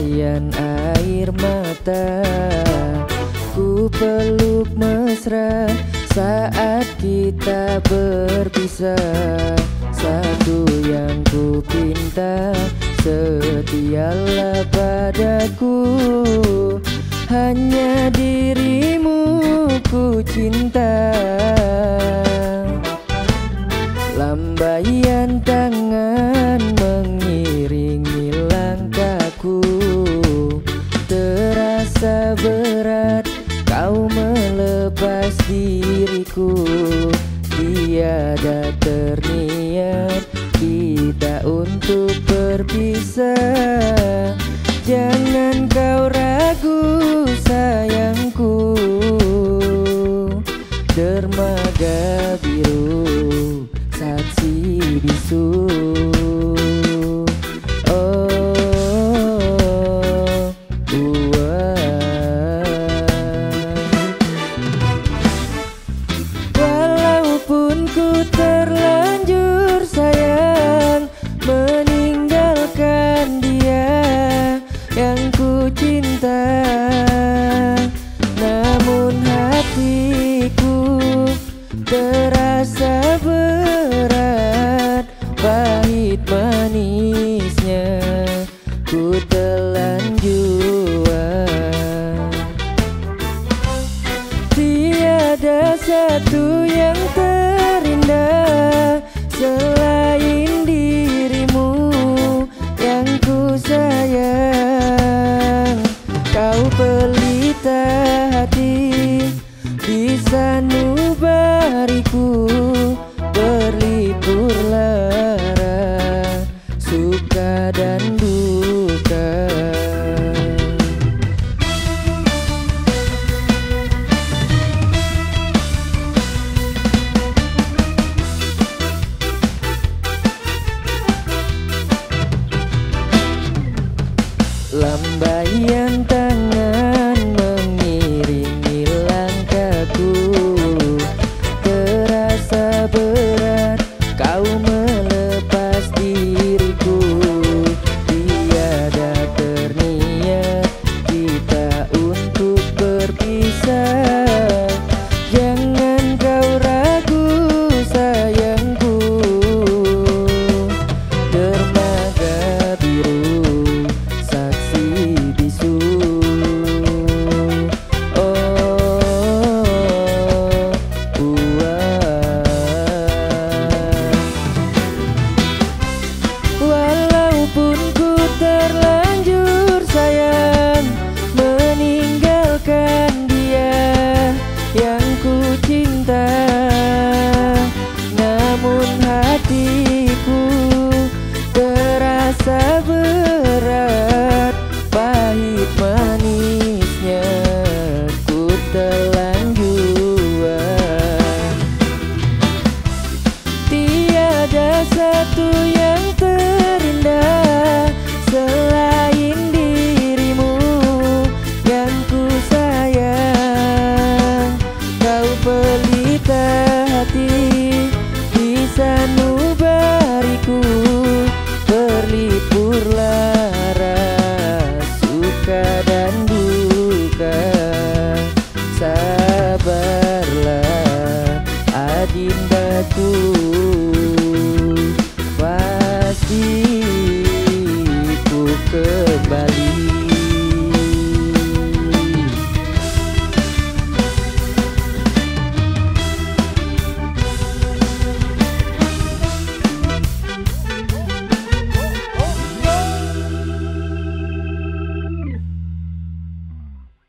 Derayan air mata Ku peluk mesra. Saat kita berpisah Satu yang ku pinta Setialah padaku. Hanya dirimu ku cinta. Lambaian tangan melepas diriku. Tiada terniat kita untuk berpisah. Jangan kau ragu sayangku. Dermaga biru saksi bisu Pahit manisnya ku telan jua. Tiada satu yang terindah Selain dirimu yang ku sayang. Kau pelita hati di sanubariku Berlipur lara suka dan duka. Sabarlah adindaku